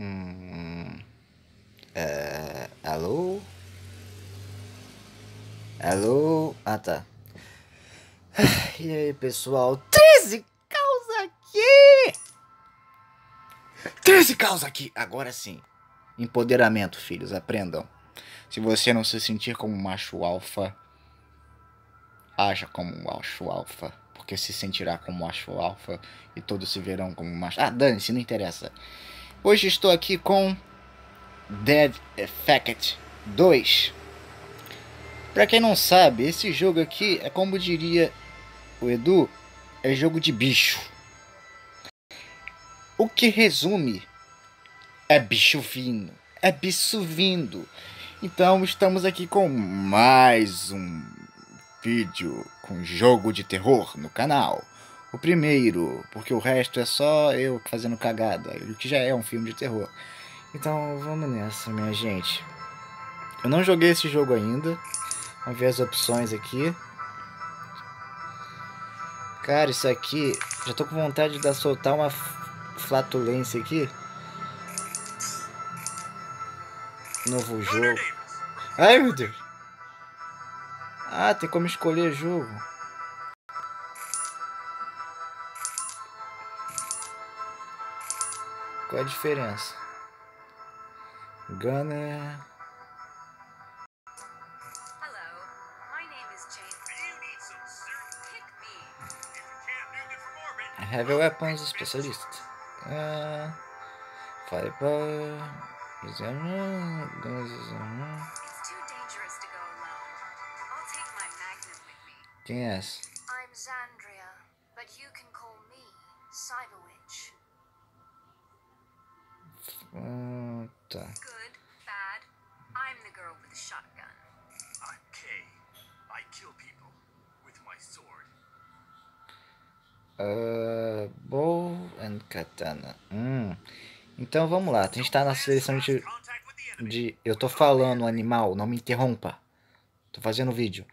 Hum. É, alô? Alô? Ah, tá. E aí, pessoal? 13 causa aqui! 13 causa aqui! Agora sim. Empoderamento, filhos, aprendam. Se você não se sentir como um macho alfa, haja como um macho alfa. Porque se sentirá como macho alfa e todos se verão como macho. Ah, dane-se, não interessa. Hoje estou aqui com Dead Effect 2. Pra quem não sabe, esse jogo aqui é como diria o Edu, é jogo de bicho. O que resume é bicho vindo, é bicho vindo. Então estamos aqui com mais um vídeo com jogo de terror no canal. O primeiro, porque o resto é só eu fazendo cagada, o que já é um filme de terror. Então vamos nessa, minha gente. Eu não joguei esse jogo ainda. Vamos ver as opções aqui. Cara, isso aqui... Já tô com vontade de soltar uma flatulência aqui. Novo jogo. Ai, meu Deus. Ah, tem como escolher jogo. Qual é a diferença? Gunner. Heavy Weapons Specialist. Uh, fireball. Quem é essa? My sword. Uh, bow and katana. Hum. Então vamos lá. A gente tá na seleção de, de. Eu tô falando, animal, não me interrompa. Tô fazendo vídeo.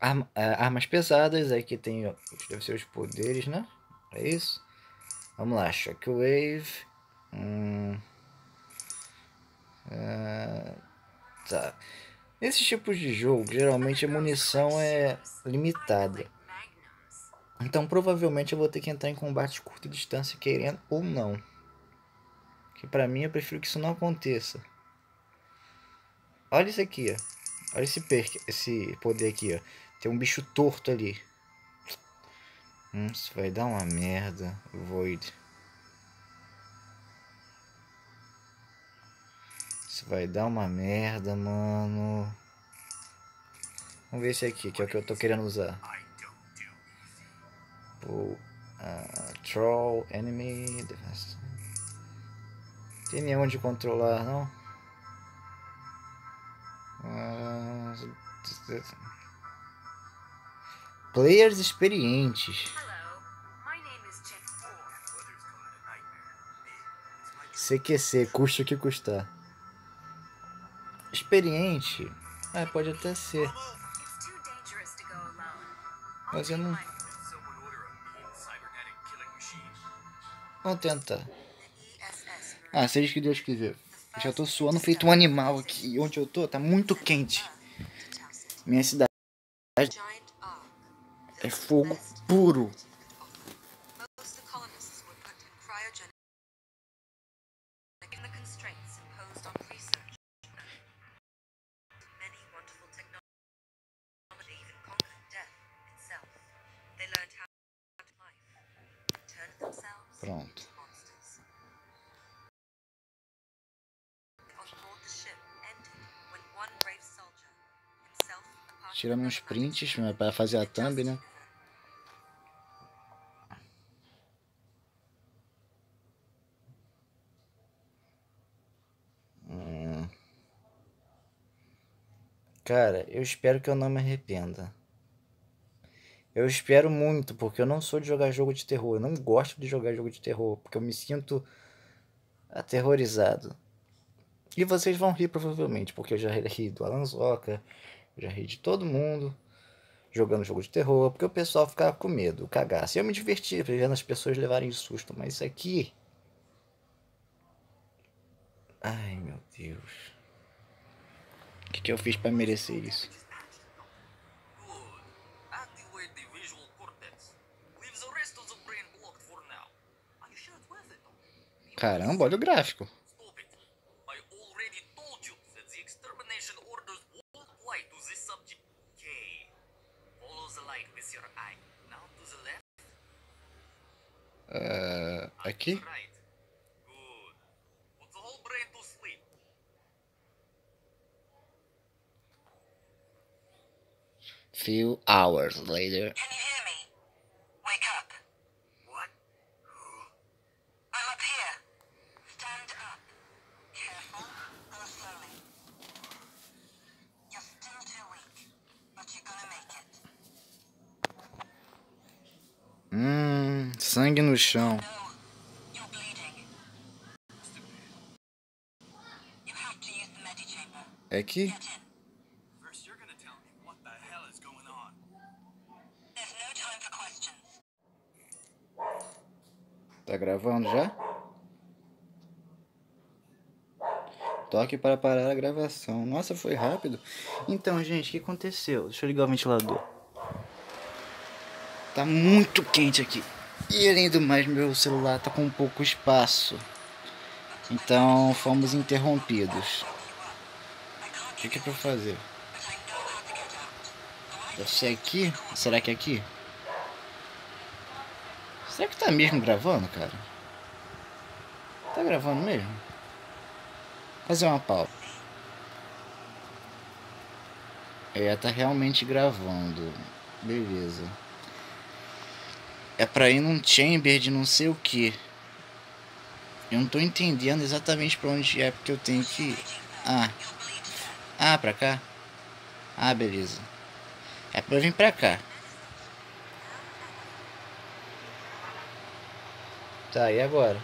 Arma, é, armas pesadas, aqui tem. Deve ser os poderes, né? É isso? Vamos lá, Shockwave. Hum, é, tá. Nesses tipos de jogo, geralmente a munição é limitada. Então provavelmente eu vou ter que entrar em combate de curta distância querendo ou não. Que pra mim eu prefiro que isso não aconteça. Olha isso aqui, ó. Olha esse, perk, esse poder aqui, ó. Tem um bicho torto ali. Hum, isso vai dar uma merda. Void. Isso vai dar uma merda, mano. Vamos ver esse aqui, que é o que eu tô querendo usar. uh, troll, enemy, defense. Tem nenhum de controlar, não? Uh, Players experientes. CQC, custa o que custar. Experiente. Ah, pode até ser. Mas eu não. Vamos tentar. Ah, seja que Deus quiser. Já tô suando feito um animal aqui. Onde eu tô tá muito quente. Minha cidade é fogo puro. Pronto. Tirando uns prints para fazer a thumb, né? Cara, eu espero que eu não me arrependa. Eu espero muito, porque eu não sou de jogar jogo de terror. Eu não gosto de jogar jogo de terror, porque eu me sinto aterrorizado. E vocês vão rir provavelmente, porque eu já ri do Alan Zoca, já ri de todo mundo jogando jogo de terror, porque o pessoal ficava com medo, cagasse. Eu me divertia vendo as pessoas levarem susto, mas isso aqui Ai, meu Deus. O que, que eu fiz pra merecer isso? Caramba, olha o gráfico. Uh, aqui? Few hours later. On. There's no time for questions. Tá gravando já? Toque para parar a gravação. Nossa, foi rápido. Então, gente, o que aconteceu? Deixa eu ligar o ventilador. Tá muito quente aqui. E além do mais, meu celular tá com pouco espaço. Então, fomos interrompidos. O que, que é pra eu fazer? Deve ser aqui? Será que é aqui? Será que tá mesmo gravando, cara? Tá gravando mesmo? Fazer uma pausa. É, tá realmente gravando. Beleza. É pra ir num chamber de não sei o que. Eu não tô entendendo exatamente pra onde é porque eu tenho que ir. Ah. Ah, pra cá? Ah, beleza. É pra eu vir pra cá. Tá, e agora?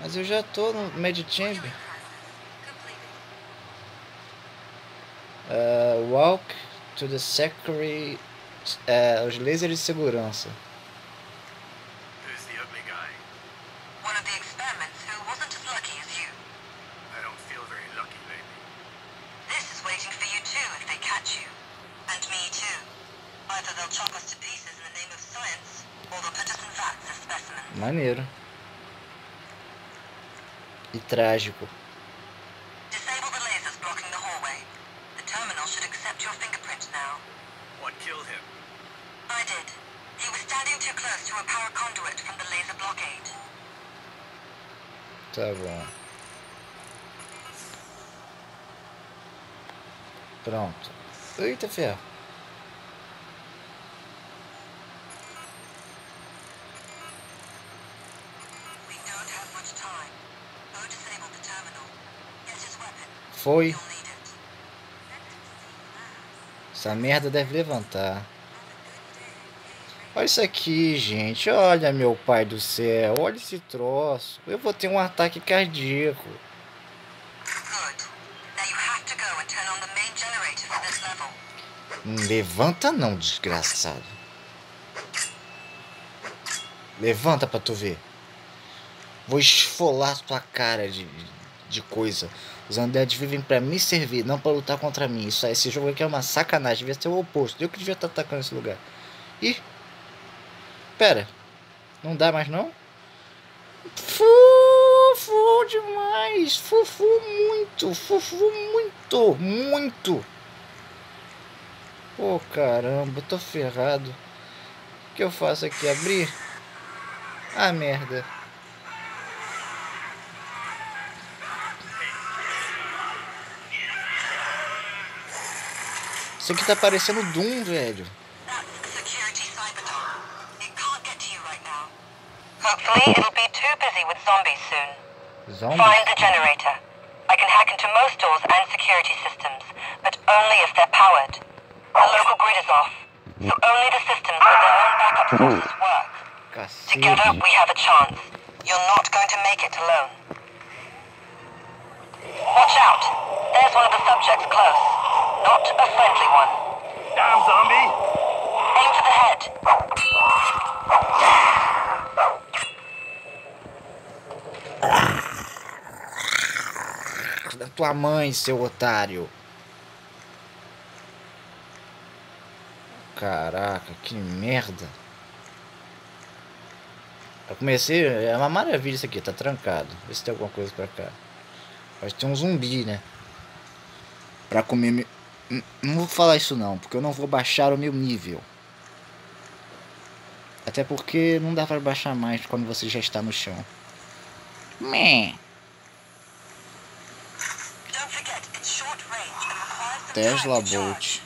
Mas eu já tô no Medichamber. Uh, walk to the secretary. Uh, os lasers de segurança. Who's the ugly Tá bom. Pronto. Eita ferro. Foi. Essa merda deve levantar. Olha isso aqui, gente. Olha, meu pai do céu. Olha esse troço. Eu vou ter um ataque cardíaco. Não levanta não, desgraçado. Levanta pra tu ver. Vou esfolar tua cara de, de coisa. Os undeads vivem pra me servir, não pra lutar contra mim. Isso, esse jogo aqui é uma sacanagem. Devia ser o oposto. Eu que devia estar atacando esse lugar. Ih! Pera. Não dá mais não? Fufu demais! Fufu muito! Fufu muito! Muito! Pô, caramba, tô ferrado. O que eu faço aqui? Abrir? Ah, merda. Isso aqui tá parecendo Doom, velho. Hopefully, it'll be too busy with zombies soon. Zombie? Find the generator. I can hack into most doors and security systems, but only if they're powered. The local grid is off, so only the systems with their own backup hmm. sources work. Together, Cacete. we have a chance. You're not going to make it alone. Watch out! There's one of the subjects close. Not a friendly one. Damn zombie! Aim for the head. Sua mãe, seu otário. Caraca, que merda. Eu comecei. É uma maravilha isso aqui, tá trancado. Vê se tem alguma coisa pra cá. Pode ter um zumbi, né? Pra comer. Me... Não vou falar isso não, porque eu não vou baixar o meu nível. Até porque não dá pra baixar mais quando você já está no chão. Meh. Tesla. Bolt.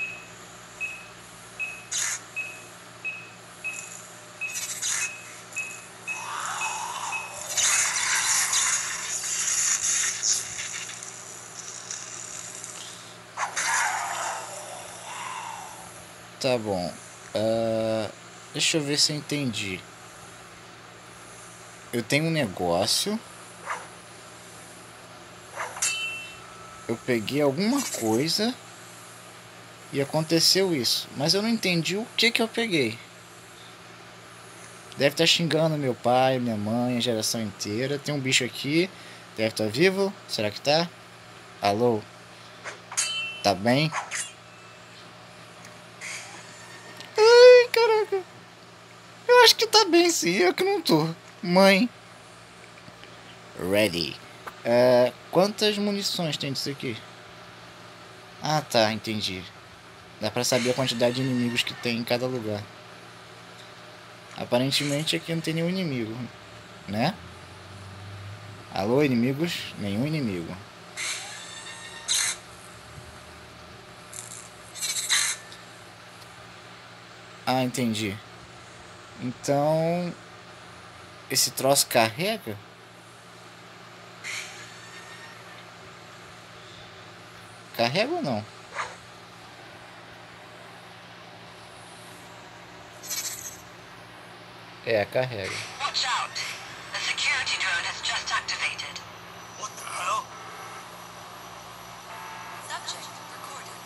Tá bom. Ah, deixa eu ver se eu entendi. Eu tenho um negócio. Eu peguei alguma coisa e aconteceu isso. Mas eu não entendi o que que eu peguei. Deve estar xingando meu pai, minha mãe, a geração inteira. Tem um bicho aqui. Deve estar vivo. Será que tá? Alô? Tá bem? Ai, caraca. Eu acho que tá bem sim. Eu que não tô. Mãe. Ready. É, quantas munições tem disso aqui? Ah, tá, entendi. Dá pra saber a quantidade de inimigos que tem em cada lugar. Aparentemente aqui não tem nenhum inimigo, né? Alô, inimigos? Nenhum inimigo. Ah, entendi. Então. Esse troço carrega? Carrega ou não? É, carrega. Watch out. The security drone has just activated. What the hell? Subject recorded.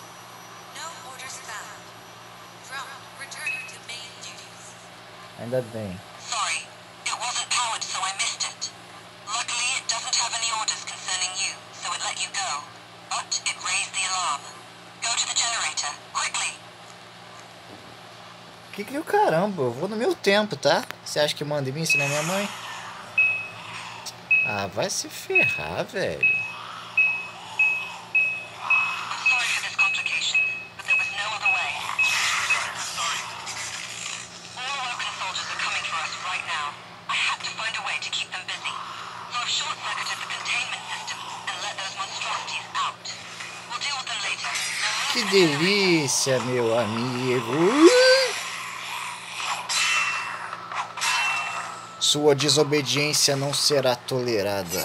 No orders found. Drone returning to main duties. Ainda bem. Sorry, it wasn't powered, so I missed it. Luckily, it doesn't have any orders concerning you, so it let you go. But it raised the alarm. Go to the generator, quickly. Que que o caramba? Eu vou no meu tempo, tá? Você acha que manda em mim, se não é minha mãe? Ah, vai se ferrar, velho. Que delícia, meu amigo. Sua desobediência não será tolerada.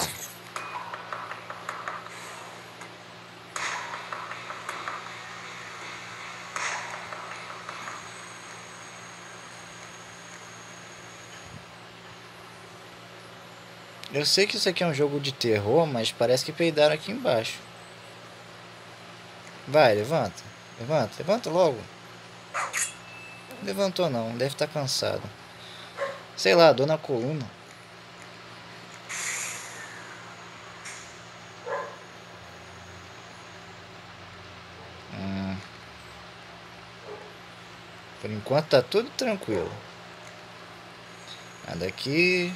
Eu sei que isso aqui é um jogo de terror, mas parece que peidaram aqui embaixo. Vai, levanta. Levanta, levanta logo. Levantou não, deve estar cansado. Sei lá, dor na coluna. Hum. Por enquanto tá tudo tranquilo. Nada aqui.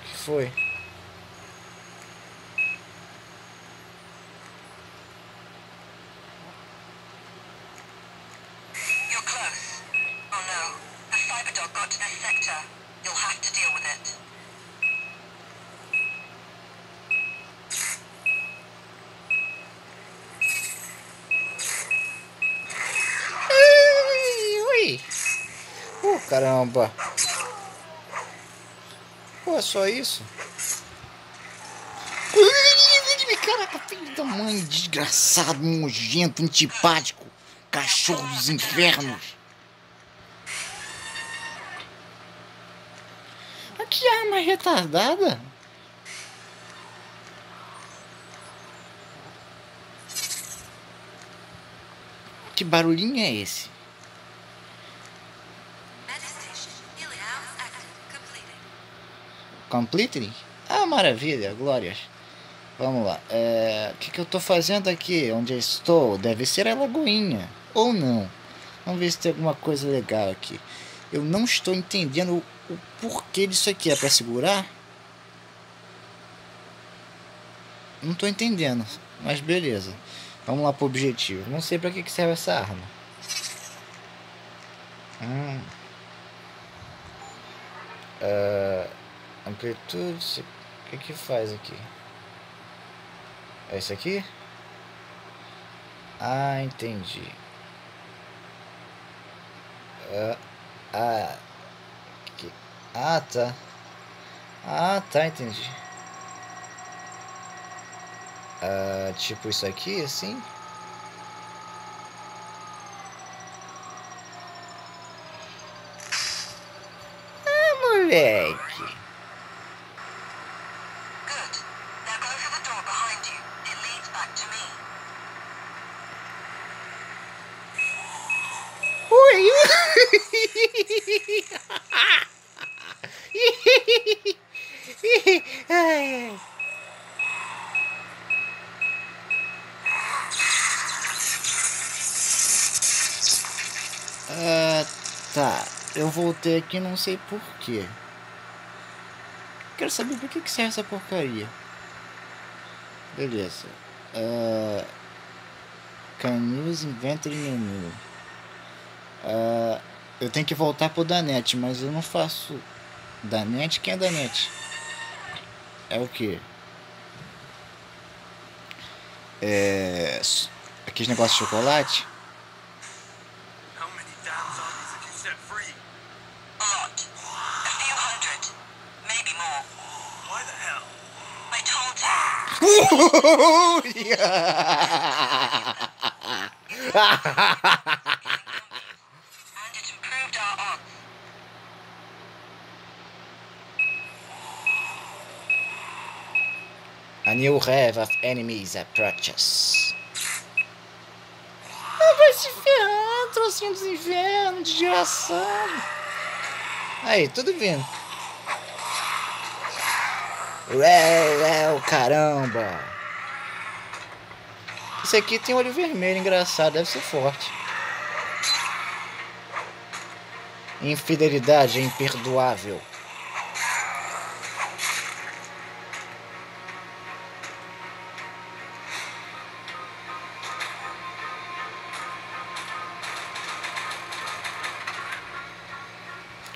O que foi? Ui. Uh, caramba. Pô, é só isso? Caraca, filho da mãe, desgraçado, nojento, antipático, cachorro dos infernos. Mas que arma retardada? Que barulhinho é esse? Completely? Ah, maravilha, glórias. Vamos lá. É, o que, que eu tô fazendo aqui? Onde eu estou? Deve ser a lagoinha. Ou não. Vamos ver se tem alguma coisa legal aqui. Eu não estou entendendo o, o porquê disso aqui. É pra segurar? Não tô entendendo. Mas beleza. Vamos lá pro objetivo. Não sei pra que, que serve essa arma. Hum. Uh, amplitude. O que que faz aqui? É esse aqui? Ah, entendi. Ah, ah, que, ah, tá. Ah, tá, entendi. Ah, tipo isso aqui, assim? Ah, tá. Eu voltei aqui não sei porquê. Quero saber por que, que serve essa porcaria. Beleza. Ah, can use inventory menu. Ah, eu tenho que voltar pro Danete, mas eu não faço. Danete? Quem é Danete? É o que? É. Aqueles negócios de chocolate? How A new wave of enemies approaches. Ah, vai se ferrar, trocinho dos invernos, desgraçado. Aí, tudo vindo. Ué, ué, caramba. Esse aqui tem olho vermelho, engraçado, deve ser forte. Infidelidade é imperdoável.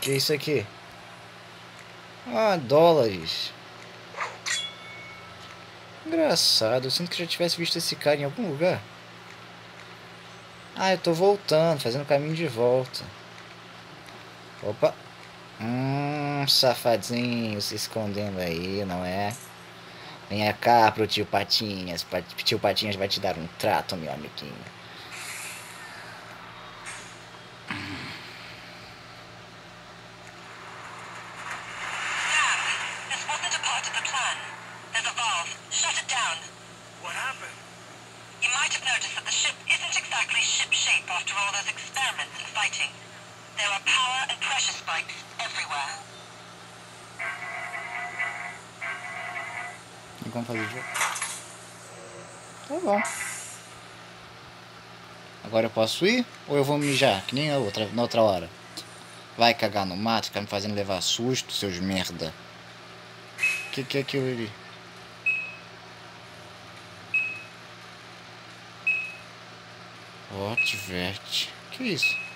Que é isso aqui? Ah, dólares. Engraçado, eu sinto que já tivesse visto esse cara em algum lugar. Ah, eu tô voltando, fazendo caminho de volta. Opa. Hum, safadinho se escondendo aí, não é? Venha cá pro tio Patinhas. Pa- Tio Patinhas vai te dar um trato, meu amiguinho. Como fazer o jogo? Tá bom. Agora eu posso ir? Ou eu vou mijar? Que nem a outra, na outra hora. Vai cagar no mato, ficar me fazendo levar susto, seus merda. Que que é aquilo ali? Ó, tivete. Que isso?